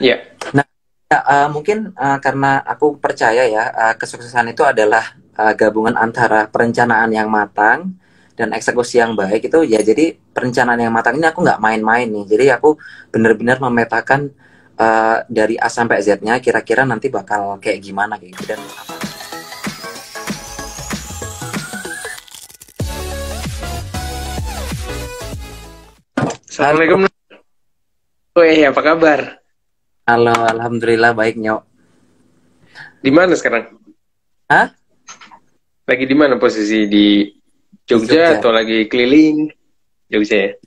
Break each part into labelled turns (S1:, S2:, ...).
S1: Iya.
S2: Nah, ya, uh, mungkin uh, karena aku percaya ya uh, kesuksesan itu adalah uh, gabungan antara perencanaan yang matang dan eksekusi yang baik itu ya jadi perencanaan yang matang ini aku nggak main-main nih jadi aku benar-benar memetakan uh, dari A sampai Z-nya kira-kira nanti bakal kayak gimana gitu dan
S1: Assalamualaikum. Woi, apa kabar?
S2: Halo, alhamdulillah baik nyok.
S1: Di mana sekarang?
S2: Hah?
S1: Lagi di mana posisi di Jogja, Jogja. atau lagi keliling Jogja ya?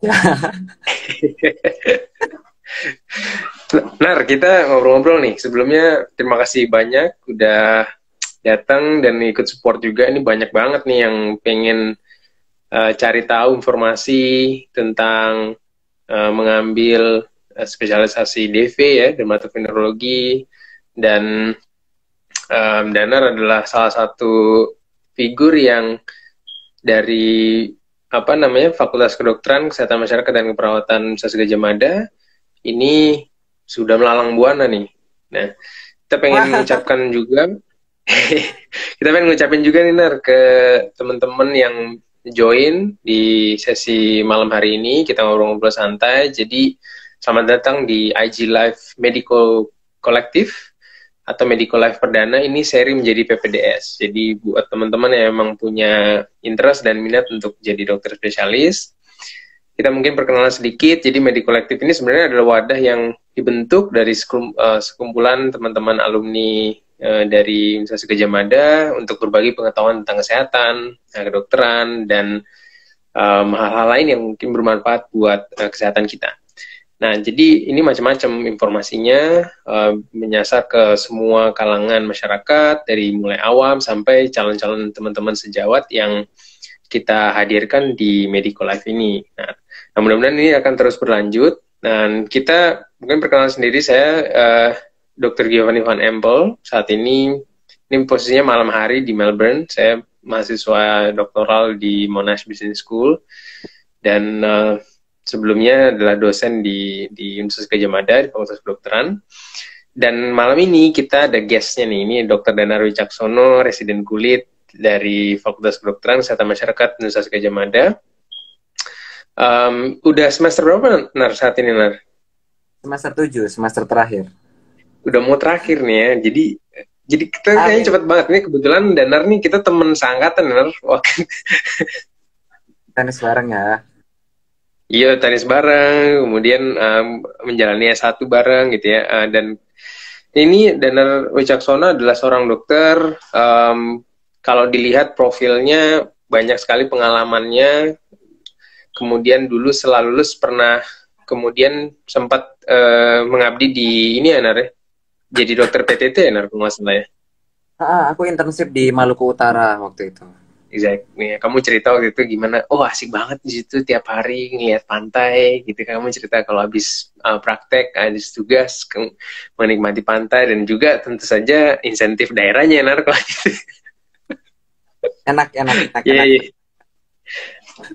S1: Nar, kita ngobrol-ngobrol nih. Sebelumnya terima kasih banyak udah datang dan ikut support juga. Ini banyak banget nih yang pengen uh, cari tahu informasi tentang uh, mengambil spesialisasi DV ya dermatovenerologi dan um, Danar adalah salah satu figur yang dari apa namanya Fakultas Kedokteran Kesehatan Masyarakat dan Keperawatan Universitas Gajah Mada ini sudah melalang buana nih. Nah, kita pengen mengucapkan juga kita pengen ngucapin juga nih Nar ke teman-teman yang join di sesi malam hari ini. Kita ngobrol-ngobrol santai. Jadi selamat datang di IG Live Medical Collective atau Medical Life Perdana ini seri menjadi PPDS. Jadi buat teman-teman yang memang punya interest dan minat untuk jadi dokter spesialis, kita mungkin perkenalan sedikit. Jadi Medical Collective ini sebenarnya adalah wadah yang dibentuk dari eh, sekumpulan teman-teman alumni Eh, dari Universitas Gajah Mada untuk berbagi pengetahuan tentang kesehatan, eh, kedokteran, dan hal-hal um, lain yang mungkin bermanfaat buat uh, kesehatan kita. Nah, jadi ini macam-macam informasinya uh, menyasar ke semua kalangan masyarakat dari mulai awam sampai calon-calon teman-teman sejawat yang kita hadirkan di Medical Life ini. Nah, nah mudah-mudahan ini akan terus berlanjut dan kita mungkin perkenalan sendiri saya uh, Dr. Giovanni Van Empel. Saat ini ini posisinya malam hari di Melbourne. Saya mahasiswa doktoral di Monash Business School dan uh, sebelumnya adalah dosen di di Universitas Gajah Mada di Fakultas Kedokteran. Dan malam ini kita ada guestnya nih, ini Dr. Danar Wicaksono, residen kulit dari Fakultas Kedokteran Kesehatan Masyarakat Universitas Gajah Mada. Um, udah semester berapa, Nar, saat ini, Nar?
S2: Semester 7, semester terakhir
S1: udah mau terakhir nih ya. Jadi jadi kita Amin. kayaknya cepet banget nih kebetulan Danar nih kita temen seangkatan Danar.
S2: tenis bareng ya.
S1: Iya tenis bareng, kemudian um, menjalani S1 bareng gitu ya. Uh, dan ini Danar Wicaksono adalah seorang dokter. Um, kalau dilihat profilnya banyak sekali pengalamannya. Kemudian dulu selalu lulus pernah kemudian sempat uh, mengabdi di ini ya Nar ya? jadi dokter PTT ya masalah ya?
S2: Ah, aku internship di Maluku Utara waktu itu.
S1: Exactly. Kamu cerita waktu itu gimana? Oh asik banget di situ tiap hari ngeliat pantai gitu. Kamu cerita kalau habis uh, praktek, habis tugas, menikmati pantai dan juga tentu saja insentif daerahnya narko gitu.
S2: Enak, enak, enak.
S1: Iya, yeah, yeah.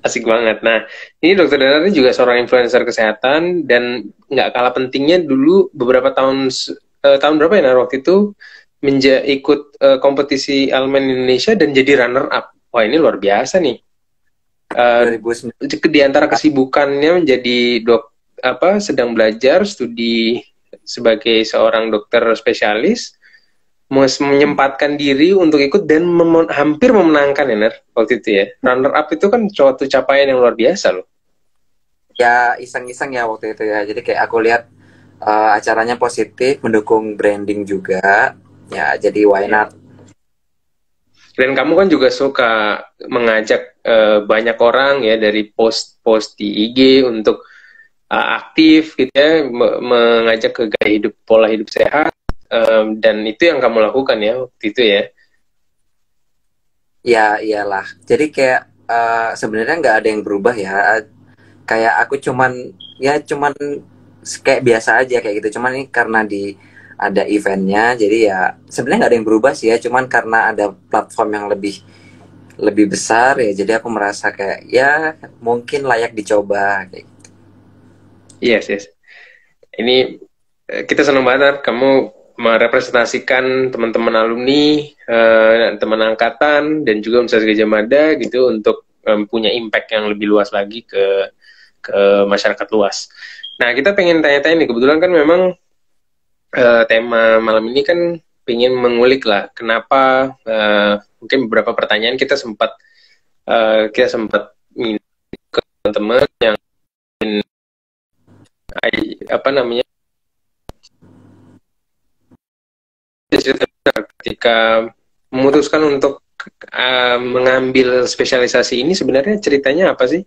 S1: Asik banget. Nah, ini dokter Danar ini juga seorang influencer kesehatan dan nggak kalah pentingnya dulu beberapa tahun uh, tahun berapa ya nah, waktu itu menja ikut uh, kompetisi Almen Indonesia dan jadi runner up. Wah ini luar biasa nih. Uh, di antara kesibukannya menjadi dok apa sedang belajar studi sebagai seorang dokter spesialis menyempatkan diri untuk ikut dan mem hampir memenangkan ya Ner, waktu itu ya runner up itu kan suatu capaian yang luar biasa loh
S2: ya iseng-iseng ya waktu itu ya jadi kayak aku lihat uh, acaranya positif, mendukung branding juga. Ya, jadi why iya. not?
S1: Dan kamu kan juga suka mengajak uh, banyak orang ya dari post-post di IG untuk uh, aktif gitu ya, mengajak ke gaya hidup pola hidup sehat um, dan itu yang kamu lakukan ya waktu itu ya.
S2: Ya iyalah. Jadi kayak uh, sebenarnya nggak ada yang berubah ya. Kayak aku cuman ya cuman kayak biasa aja kayak gitu cuman ini karena di ada eventnya jadi ya sebenarnya nggak ada yang berubah sih ya cuman karena ada platform yang lebih lebih besar ya jadi aku merasa kayak ya mungkin layak dicoba kayak gitu.
S1: Yes yes. Ini kita senang banget kamu merepresentasikan teman-teman alumni, uh, teman angkatan dan juga Universitas Gajah Mada gitu untuk um, punya impact yang lebih luas lagi ke ke masyarakat luas. Nah kita pengen tanya-tanya nih kebetulan kan memang uh, tema malam ini kan pengen mengulik lah kenapa uh, mungkin beberapa pertanyaan kita sempat uh, kita sempat ke teman-teman yang apa namanya ketika memutuskan untuk uh, mengambil spesialisasi ini sebenarnya ceritanya apa sih?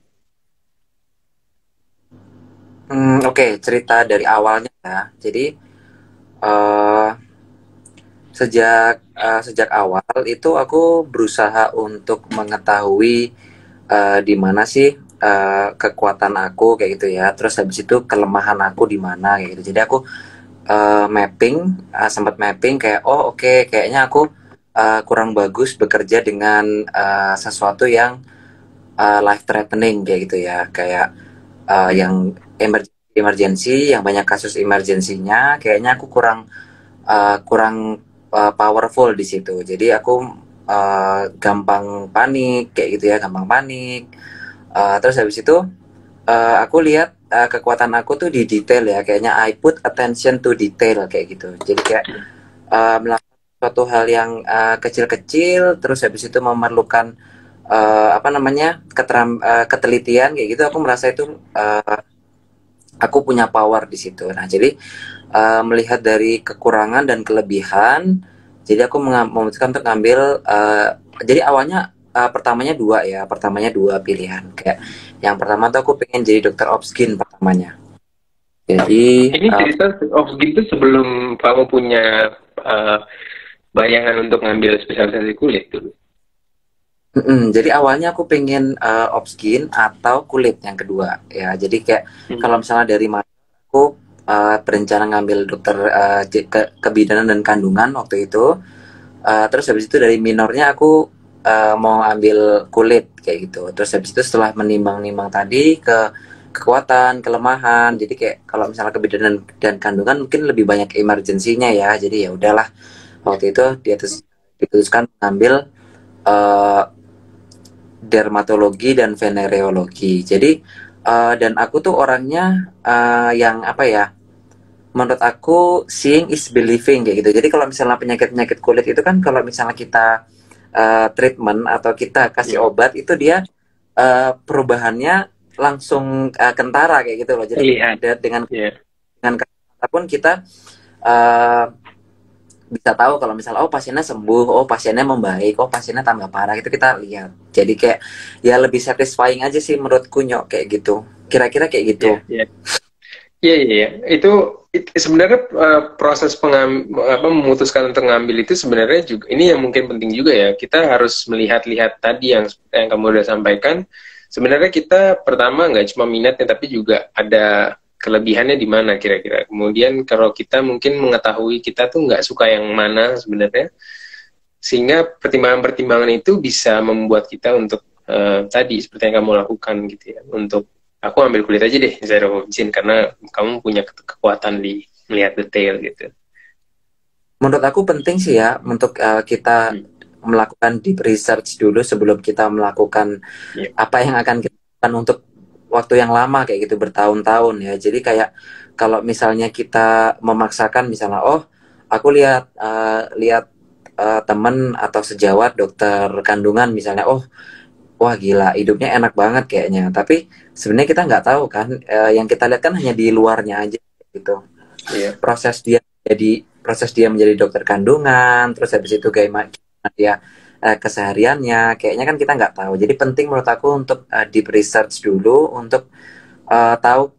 S2: Hmm, Oke, okay. cerita dari awalnya ya. Jadi uh, sejak uh, sejak awal itu aku berusaha untuk mengetahui uh, di mana sih uh, kekuatan aku kayak gitu ya. Terus habis itu kelemahan aku di mana kayak gitu. Jadi aku uh, mapping, uh, sempat mapping kayak oh oke okay, kayaknya aku uh, kurang bagus bekerja dengan uh, sesuatu yang uh, life threatening kayak gitu ya, kayak uh, yang emergency, yang banyak kasus emergensinya, kayaknya aku kurang uh, kurang uh, powerful di situ. Jadi aku uh, gampang panik kayak gitu ya, gampang panik. Uh, terus habis itu uh, aku lihat uh, kekuatan aku tuh di detail ya kayaknya I put attention to detail kayak gitu jadi kayak uh, melakukan suatu hal yang kecil kecil-kecil terus habis itu memerlukan uh, apa namanya keteram uh, ketelitian kayak gitu aku merasa itu uh, aku punya power di situ nah jadi uh, melihat dari kekurangan dan kelebihan jadi aku memutuskan untuk ngambil uh, jadi awalnya uh, pertamanya dua ya pertamanya dua pilihan kayak yang pertama tuh aku pengen jadi dokter obskin pertamanya.
S1: Jadi ini cerita uh, obskin itu sebelum kamu punya uh, bayangan untuk ngambil spesialisasi kulit dulu.
S2: Mm -mm, jadi awalnya aku pengen uh, obskin atau kulit yang kedua ya. Jadi kayak hmm. kalau misalnya dari mana aku uh, berencana ngambil dokter uh, ke kebidanan dan kandungan waktu itu. Uh, terus habis itu dari minornya aku uh, mau ambil kulit kayak gitu terus habis itu setelah menimbang-nimbang tadi ke kekuatan kelemahan jadi kayak kalau misalnya kebidanan dan kandungan mungkin lebih banyak emergensinya ya jadi ya udahlah waktu itu dia terus diputuskan mengambil uh, dermatologi dan venereologi jadi uh, dan aku tuh orangnya uh, yang apa ya menurut aku seeing is believing kayak gitu jadi kalau misalnya penyakit penyakit kulit itu kan kalau misalnya kita uh, treatment atau kita kasih yeah. obat itu dia uh, perubahannya langsung uh, kentara kayak gitu loh. Jadi yeah. dengan yeah. dengan pun kita uh, bisa tahu kalau misalnya oh pasiennya sembuh, oh pasiennya membaik, oh pasiennya tambah parah itu kita lihat. Jadi kayak ya lebih satisfying aja sih menurutku nyok kayak gitu. Kira-kira kayak gitu.
S1: Iya, yeah, iya, yeah. yeah, Itu it, sebenarnya uh, proses pengam, apa, memutuskan untuk ngambil itu sebenarnya juga ini yang mungkin penting juga ya kita harus melihat-lihat tadi yang yang kamu udah sampaikan sebenarnya kita pertama nggak cuma minatnya tapi juga ada kelebihannya di mana kira-kira kemudian kalau kita mungkin mengetahui kita tuh nggak suka yang mana sebenarnya sehingga pertimbangan-pertimbangan itu bisa membuat kita untuk uh, tadi seperti yang kamu lakukan gitu ya untuk aku ambil kulit aja deh zero jin karena kamu punya ke kekuatan di melihat detail gitu.
S2: Menurut aku penting sih ya untuk uh, kita hmm. melakukan deep research dulu sebelum kita melakukan yeah. apa yang akan kita lakukan untuk waktu yang lama kayak gitu bertahun-tahun ya. Jadi kayak kalau misalnya kita memaksakan misalnya oh aku lihat uh, lihat uh, teman atau sejawat dokter kandungan misalnya oh wah gila hidupnya enak banget kayaknya tapi sebenarnya kita nggak tahu kan uh, yang kita lihat kan hanya di luarnya aja gitu yeah. proses dia jadi proses dia menjadi dokter kandungan terus habis itu gimana dia uh, kesehariannya. Kayaknya kan kita nggak tahu. Jadi penting menurut aku untuk uh, deep research dulu untuk uh, tahu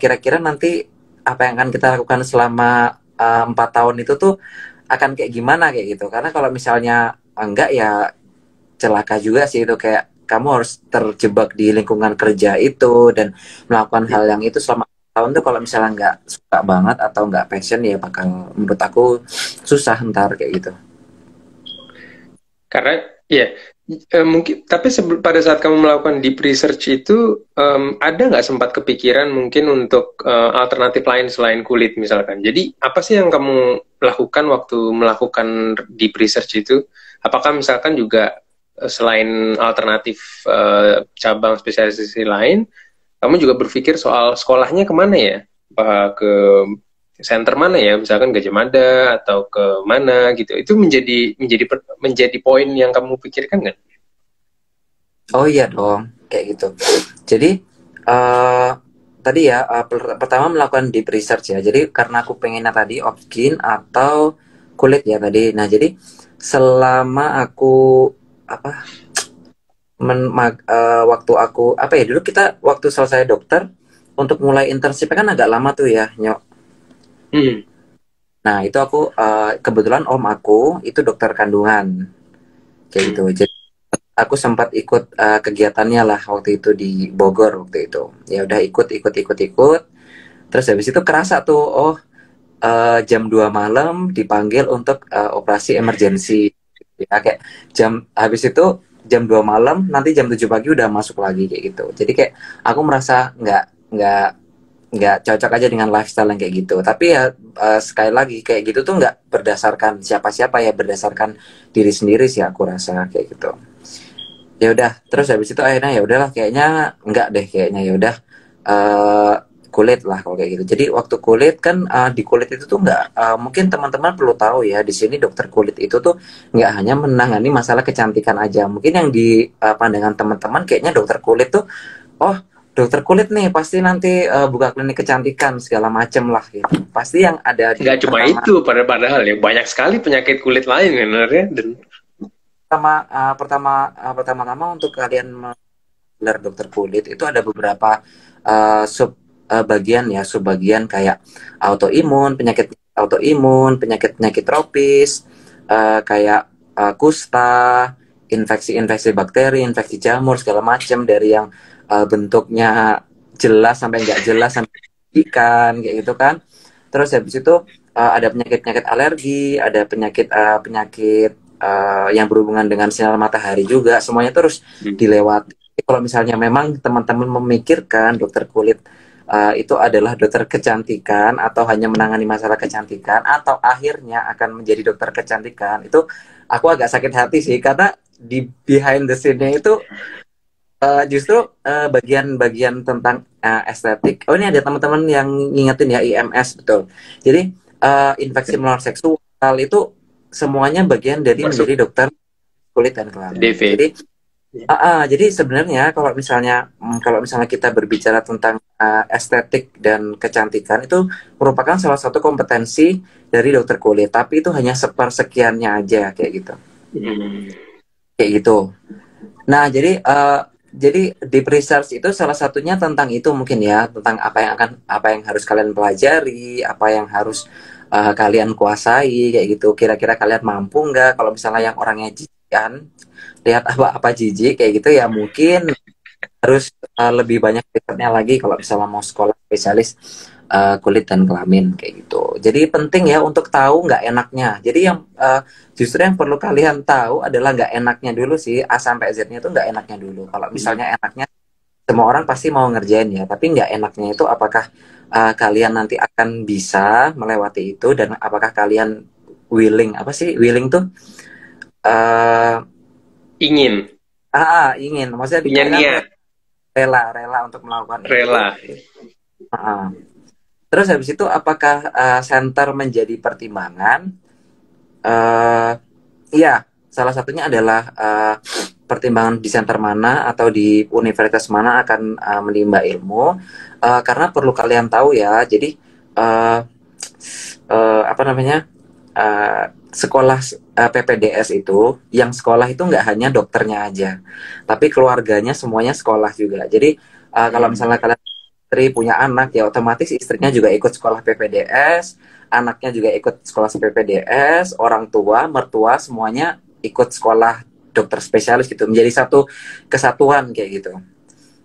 S2: kira-kira nanti apa yang akan kita lakukan selama empat uh, tahun itu tuh akan kayak gimana kayak gitu. Karena kalau misalnya enggak ya celaka juga sih itu. Kayak kamu harus terjebak di lingkungan kerja itu dan melakukan hal yang itu selama tahun tuh kalau misalnya nggak suka banget atau nggak passion ya bakal menurut aku susah ntar kayak gitu
S1: karena ya Uh, mungkin tapi pada saat kamu melakukan deep research itu um, ada nggak sempat kepikiran mungkin untuk uh, alternatif lain selain kulit misalkan? Jadi apa sih yang kamu lakukan waktu melakukan deep research itu? Apakah misalkan juga uh, selain alternatif uh, cabang spesialisasi lain kamu juga berpikir soal sekolahnya ke mana ya? Uh, ke center mana ya? Misalkan Gajah Mada atau ke mana gitu. Itu menjadi menjadi menjadi poin yang kamu pikirkan kan
S2: oh iya dong kayak gitu. Jadi uh, tadi ya uh, per pertama melakukan deep research ya. Jadi karena aku pengennya tadi off skin atau kulit ya tadi. Nah jadi selama aku apa men, mag, uh, waktu aku apa ya dulu kita waktu selesai dokter untuk mulai internship kan agak lama tuh ya nyok Hmm. Nah itu aku uh, kebetulan om aku itu dokter kandungan kayak gitu. Hmm. Jadi aku sempat ikut uh, kegiatannya lah waktu itu di Bogor waktu itu. Ya udah ikut ikut ikut ikut. Terus habis itu kerasa tuh oh uh, jam 2 malam dipanggil untuk uh, operasi emergensi. Ya kayak jam habis itu jam 2 malam nanti jam 7 pagi udah masuk lagi kayak gitu. Jadi kayak aku merasa nggak nggak nggak cocok aja dengan lifestyle yang kayak gitu. Tapi ya uh, sekali lagi kayak gitu tuh nggak berdasarkan siapa-siapa ya berdasarkan diri sendiri sih aku rasa kayak gitu. Ya udah terus habis itu akhirnya ya udahlah kayaknya nggak deh kayaknya ya udah uh, kulit lah kalau kayak gitu. Jadi waktu kulit kan uh, di kulit itu tuh nggak uh, mungkin teman-teman perlu tahu ya di sini dokter kulit itu tuh nggak hanya menangani masalah kecantikan aja. Mungkin yang di uh, pandangan teman-teman kayaknya dokter kulit tuh oh dokter kulit nih pasti nanti uh, buka klinik kecantikan segala macem lah gitu. Pasti yang ada
S1: nggak cuma pertama, itu pada padahal ya banyak sekali penyakit kulit lain sebenarnya dan
S2: pertama uh, pertama uh, pertama-tama untuk kalian gelar dokter kulit itu ada beberapa uh, sub uh, bagian ya sub bagian kayak autoimun penyakit autoimun penyakit penyakit tropis uh, kayak uh, kusta infeksi-infeksi bakteri infeksi jamur segala macam dari yang uh, bentuknya jelas sampai nggak jelas sampai ikan kayak gitu kan. Terus habis itu uh, ada penyakit penyakit alergi ada penyakit uh, penyakit uh, yang berhubungan dengan sinar matahari juga. Semuanya terus hmm. dilewati. Kalau misalnya memang teman-teman memikirkan dokter kulit uh, itu adalah dokter kecantikan atau hanya menangani masalah kecantikan atau akhirnya akan menjadi dokter kecantikan itu aku agak sakit hati sih. Karena di behind the scene-nya itu uh, justru uh, bagian-bagian tentang uh, estetik. Oh ini ada teman-teman yang ngingetin ya IMS betul. Jadi uh, infeksi menular seksual itu semuanya bagian dari Masuk. menjadi dokter kulit dan kelamin. DV. Jadi uh, uh, jadi sebenarnya kalau misalnya um, kalau misalnya kita berbicara tentang uh, estetik dan kecantikan itu merupakan salah satu kompetensi dari dokter kulit, tapi itu hanya sepersekiannya aja kayak gitu. Hmm. Kayak gitu. Nah, jadi uh, jadi deep research itu salah satunya tentang itu mungkin ya tentang apa yang akan apa yang harus kalian pelajari apa yang harus uh, kalian kuasai kayak gitu. Kira-kira kalian mampu nggak? Kalau misalnya yang orangnya jijikan lihat apa apa jijik kayak gitu ya mungkin harus uh, lebih banyak risetnya lagi kalau misalnya mau sekolah spesialis uh, kulit dan kelamin kayak gitu. Jadi penting ya untuk tahu nggak enaknya. Jadi yang uh, justru yang perlu kalian tahu adalah nggak enaknya dulu sih A sampai Z-nya itu nggak enaknya dulu. Kalau misalnya hmm. enaknya semua orang pasti mau ngerjain ya, tapi nggak enaknya itu apakah uh, kalian nanti akan bisa melewati itu dan apakah kalian willing apa sih willing tuh
S1: uh, ingin
S2: ah, ah ingin maksudnya
S1: ingin
S2: rela rela untuk melakukan
S1: rela
S2: itu. Uh, Terus habis itu apakah uh, center menjadi pertimbangan? Uh, iya, salah satunya adalah uh, pertimbangan di center mana atau di universitas mana akan uh, menimba ilmu. Uh, karena perlu kalian tahu ya, jadi uh, uh, apa namanya uh, sekolah uh, PPDS itu, yang sekolah itu nggak hanya dokternya aja, tapi keluarganya semuanya sekolah juga. Jadi uh, kalau misalnya kalian istri punya anak ya otomatis istrinya juga ikut sekolah PPDS anaknya juga ikut sekolah PPDS orang tua mertua semuanya ikut sekolah dokter spesialis gitu menjadi satu kesatuan kayak gitu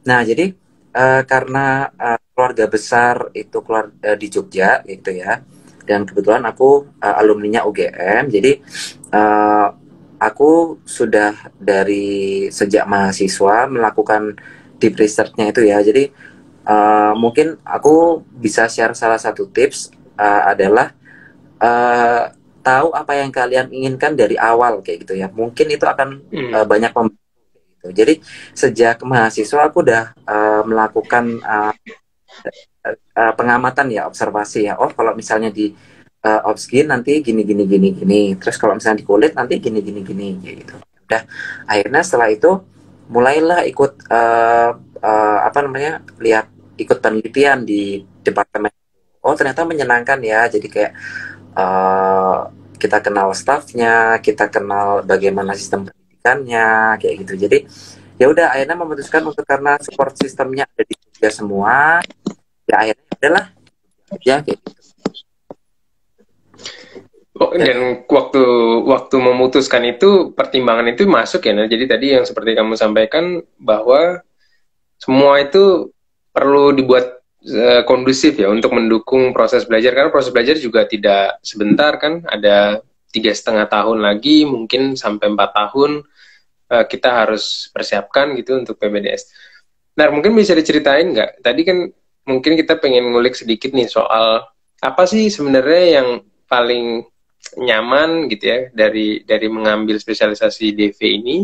S2: nah jadi uh, karena uh, keluarga besar itu keluar uh, di Jogja gitu ya dan kebetulan aku uh, alumninya UGM jadi uh, aku sudah dari sejak mahasiswa melakukan deep researchnya itu ya. Jadi uh, mungkin aku bisa share salah satu tips uh, adalah uh, tahu apa yang kalian inginkan dari awal kayak gitu ya. Mungkin itu akan hmm. uh, banyak gitu. Jadi sejak mahasiswa aku udah uh, melakukan uh, uh, pengamatan ya, observasi ya. Oh kalau misalnya di uh, off skin nanti gini gini gini gini terus kalau misalnya di kulit nanti gini gini gini gitu udah akhirnya setelah itu mulailah ikut uh, uh, apa namanya lihat ikut penelitian di departemen. Oh ternyata menyenangkan ya. Jadi kayak uh, kita kenal staffnya kita kenal bagaimana sistem pendidikannya kayak gitu. Jadi ya udah akhirnya memutuskan untuk karena support sistemnya ada di Jogja semua ya akhirnya ya adalah ya kayak gitu.
S1: Oh, dan waktu waktu memutuskan itu pertimbangan itu masuk ya. Nah, jadi tadi yang seperti kamu sampaikan bahwa semua itu perlu dibuat uh, kondusif ya untuk mendukung proses belajar karena proses belajar juga tidak sebentar kan. Ada tiga setengah tahun lagi, mungkin sampai empat tahun uh, kita harus persiapkan gitu untuk PBDS. Nah, mungkin bisa diceritain nggak? Tadi kan mungkin kita pengen ngulik sedikit nih soal apa sih sebenarnya yang paling nyaman gitu ya dari dari mengambil spesialisasi DV ini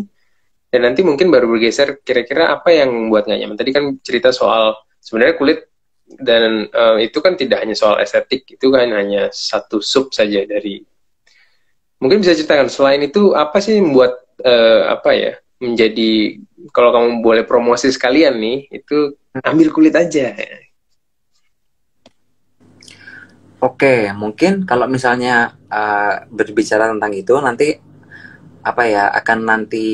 S1: dan nanti mungkin baru bergeser kira-kira apa yang membuat nggak nyaman. Tadi kan cerita soal sebenarnya kulit dan uh, itu kan tidak hanya soal estetik itu kan hanya satu sub saja dari mungkin bisa ceritakan selain itu apa sih membuat uh, apa ya menjadi kalau kamu boleh promosi sekalian nih itu ambil kulit aja.
S2: Oke, mungkin kalau misalnya uh, berbicara tentang itu nanti apa ya akan nanti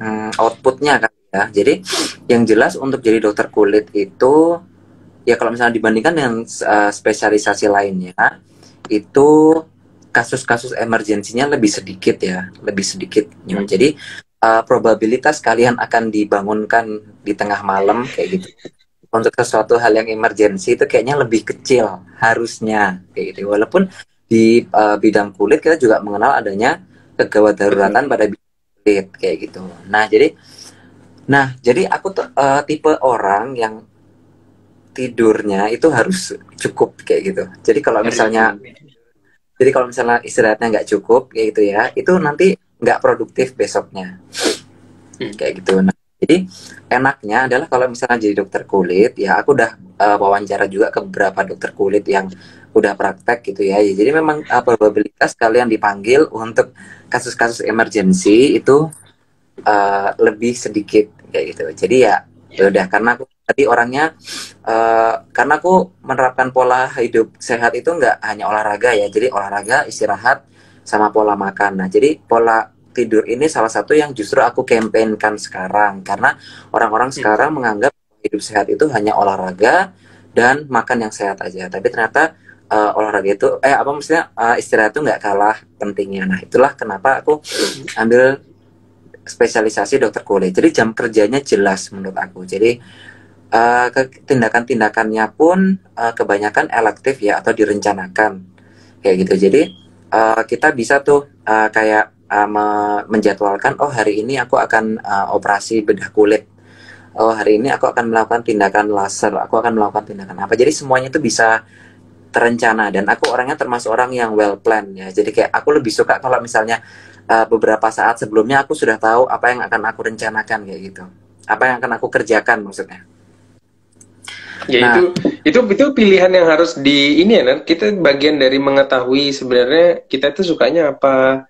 S2: um, outputnya kan ya. Jadi yang jelas untuk jadi dokter kulit itu ya kalau misalnya dibandingkan dengan uh, spesialisasi lainnya itu kasus-kasus emergensinya lebih sedikit ya, lebih sedikit. Hmm. Jadi uh, probabilitas kalian akan dibangunkan di tengah malam kayak gitu untuk sesuatu hal yang emergensi itu kayaknya lebih kecil harusnya kayak gitu walaupun di uh, bidang kulit kita juga mengenal adanya kegawat daruratan pada bidang kulit kayak gitu. Nah jadi nah jadi aku tuh uh, tipe orang yang tidurnya itu harus cukup kayak gitu. Jadi kalau misalnya jadi kalau misalnya istirahatnya nggak cukup kayak gitu ya itu nanti nggak produktif besoknya. Hmm. kayak gitu. nah jadi enaknya adalah kalau misalnya jadi dokter kulit, ya aku udah uh, wawancara juga ke beberapa dokter kulit yang udah praktek gitu ya. ya jadi memang uh, probabilitas kalian dipanggil untuk kasus-kasus emergensi itu uh, lebih sedikit kayak gitu. Jadi ya, ya udah karena aku tadi orangnya uh, karena aku menerapkan pola hidup sehat itu nggak hanya olahraga ya. Jadi olahraga, istirahat, sama pola makan. Nah, jadi pola tidur ini salah satu yang justru aku kampanyekan sekarang. Karena orang-orang hmm. sekarang menganggap hidup sehat itu hanya olahraga dan makan yang sehat aja. Tapi ternyata uh, olahraga itu eh apa maksudnya uh, istirahat itu nggak kalah pentingnya. Nah itulah kenapa aku ambil spesialisasi dokter kulit. Jadi jam kerjanya jelas menurut aku. Jadi uh, tindakan-tindakannya pun uh, kebanyakan elektif ya atau direncanakan. Kayak gitu. Jadi uh, kita bisa tuh uh, kayak uh, me menjadwalkan oh hari ini aku akan uh, operasi bedah kulit. Oh hari ini aku akan melakukan tindakan laser aku akan melakukan tindakan apa. Jadi semuanya itu bisa terencana dan aku orangnya termasuk orang yang well plan ya. Jadi kayak aku lebih suka kalau misalnya uh, beberapa saat sebelumnya aku sudah tahu apa yang akan aku rencanakan kayak gitu. Apa yang akan aku kerjakan maksudnya.
S1: Ya nah, itu itu itu pilihan yang harus di ini ya kan kita bagian dari mengetahui sebenarnya kita itu sukanya apa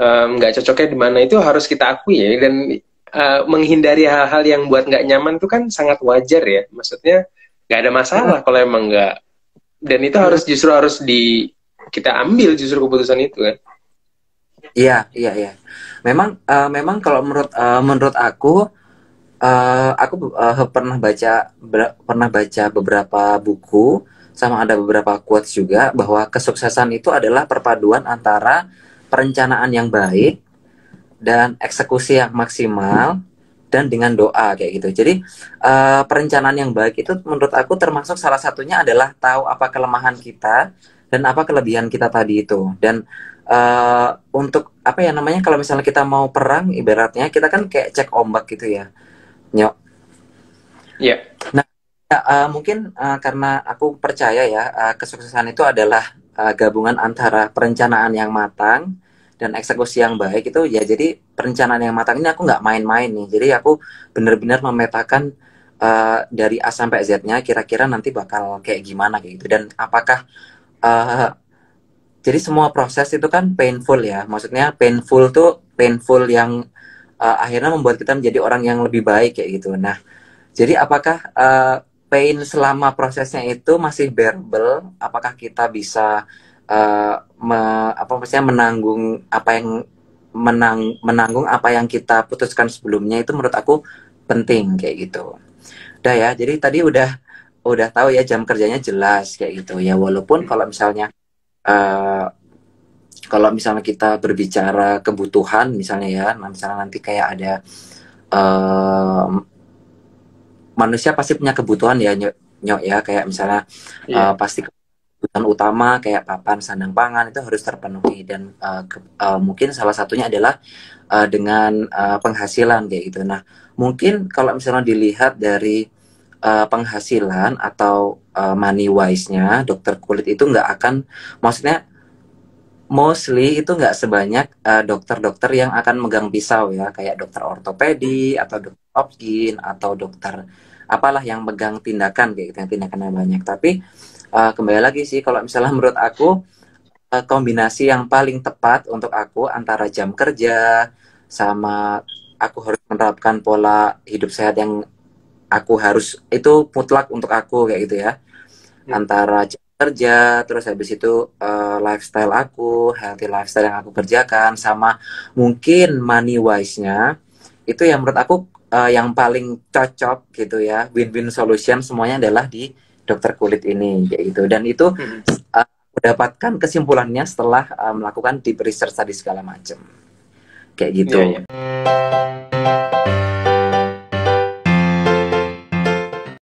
S1: nggak um, cocoknya di mana itu harus kita akui ya. Dan uh, menghindari hal-hal yang buat nggak nyaman itu kan sangat wajar ya. Maksudnya nggak ada masalah hmm. kalau emang nggak. Dan itu hmm. harus justru harus di kita ambil justru keputusan itu kan.
S2: Iya iya iya. Memang uh, memang kalau menurut uh, menurut aku uh, aku uh, pernah baca pernah baca beberapa buku sama ada beberapa quotes juga bahwa kesuksesan itu adalah perpaduan antara perencanaan yang baik dan eksekusi yang maksimal dan dengan doa kayak gitu. Jadi uh, perencanaan yang baik itu menurut aku termasuk salah satunya adalah tahu apa kelemahan kita, dan apa kelebihan kita tadi itu dan uh, untuk apa ya namanya kalau misalnya kita mau perang ibaratnya kita kan kayak cek ombak gitu ya nyok
S1: Iya. Yeah.
S2: Nah, ya, uh, mungkin uh, karena aku percaya ya uh, kesuksesan itu adalah uh, gabungan antara perencanaan yang matang dan eksekusi yang baik itu ya jadi perencanaan yang matang ini aku nggak main-main nih. Jadi aku benar-benar memetakan uh, dari A sampai Z-nya kira-kira nanti bakal kayak gimana gitu. Dan apakah uh, jadi semua proses itu kan painful ya. Maksudnya painful tuh painful yang uh, akhirnya membuat kita menjadi orang yang lebih baik kayak gitu. Nah jadi apakah uh, pain selama prosesnya itu masih bearable? Apakah kita bisa uh, me, apa maksudnya menanggung apa yang menang menanggung apa yang kita putuskan sebelumnya itu menurut aku penting kayak gitu. Udah ya, jadi tadi udah udah tahu ya jam kerjanya jelas kayak gitu ya walaupun kalau misalnya uh, kalau misalnya kita berbicara kebutuhan misalnya ya nah misalnya nanti kayak ada uh, manusia pasti punya kebutuhan ya nyok, nyok ya kayak misalnya yeah. uh, pasti kebutuhan utama kayak papan sandang pangan itu harus terpenuhi. Dan uh, ke, uh, mungkin salah satunya adalah uh, dengan uh, penghasilan kayak gitu. Nah mungkin kalau misalnya dilihat dari uh, penghasilan atau uh, money wise-nya dokter kulit itu nggak akan maksudnya mostly itu nggak sebanyak dokter-dokter uh, yang akan megang pisau ya. Kayak dokter ortopedi atau dokter opkin atau dokter apalah yang megang tindakan kayak gitu yang tindakannya banyak. Tapi uh, kembali lagi sih kalau misalnya menurut aku uh, kombinasi yang paling tepat untuk aku antara jam kerja sama aku harus menerapkan pola hidup sehat yang aku harus itu mutlak untuk aku kayak gitu ya hmm. antara jam kerja terus habis itu uh, lifestyle aku healthy lifestyle yang aku kerjakan sama mungkin money wise nya itu yang menurut aku uh, yang paling cocok gitu ya win-win solution semuanya adalah di dokter kulit ini kayak gitu dan itu hmm. uh, mendapatkan kesimpulannya setelah uh, melakukan deep research tadi segala macam kayak gitu. Yeah, yeah.